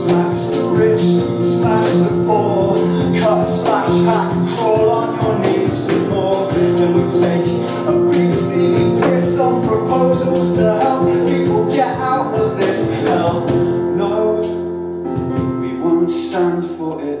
Slash the rich, slash the poor. Cut, slash, hack, crawl on your knees some more. Then we take a big steaming piss on proposals to help people get out of this hell. No, we won't stand for it.